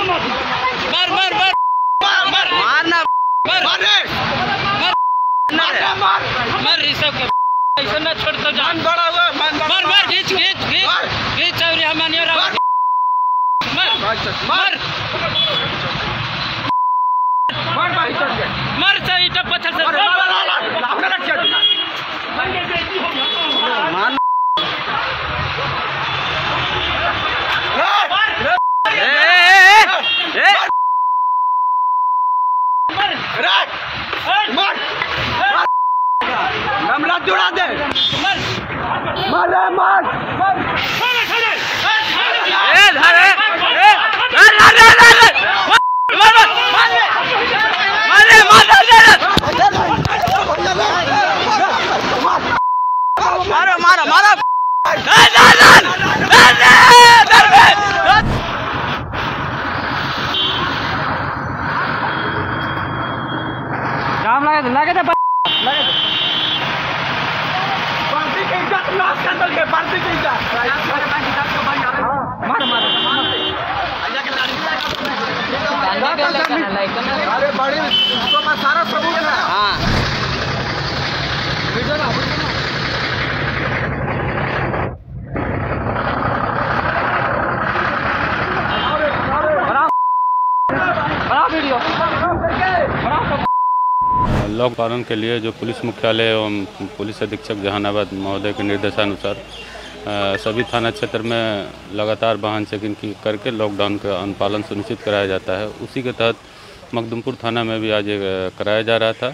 इसको मार मार। मर। मार। मार मारना मार मार। मार। मार मार ऋषभ के। ऐसा ना छोड़ता तो जा। मन बड़ा हुआ मन मार मार खींच खींच खींच खींच और हमारे और मार। मार। मार। मार। चाहिए तो पत्थर से मार। नमला जुड़ा दे। मार रे मार। मारो मारो मारो। जाम लगे लगे तो पार्टी के इज़्ज़त नाश कर दोगे पार्टी की इज़्ज़त मार मार अरे बड़ी उसको सारा सबूत है हाँ लॉक पालन के लिए जो पुलिस मुख्यालय एवं पुलिस अधीक्षक जहानाबाद महोदय के निर्देशानुसार सभी थाना क्षेत्र में लगातार वाहन चेकिंग की करके लॉकडाउन का अनुपालन सुनिश्चित कराया जाता है। उसी के तहत मखदुमपुर थाना में भी आज कराया जा रहा था।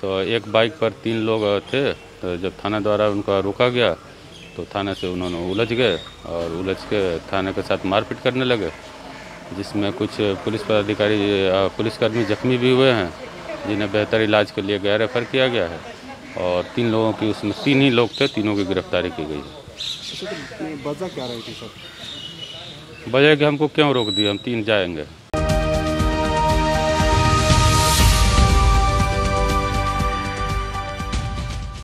तो एक बाइक पर तीन लोग थे। तो जब थाना द्वारा उनका रोका गया तो थाने से उन्होंने उलझ गए और उलझ के थाने के साथ मारपीट करने लगे, जिसमें कुछ पुलिस पदाधिकारी पुलिसकर्मी जख्मी भी हुए हैं। जिन्हें बेहतर इलाज के लिए गया रेफर किया गया है और तीन लोगों की उसमें तीन ही लोग थे तीनों की गिरफ्तारी की गई है। वजह क्या रही थी सर? वजह कि हमको क्यों रोक दिया? हम तीन जाएँगे।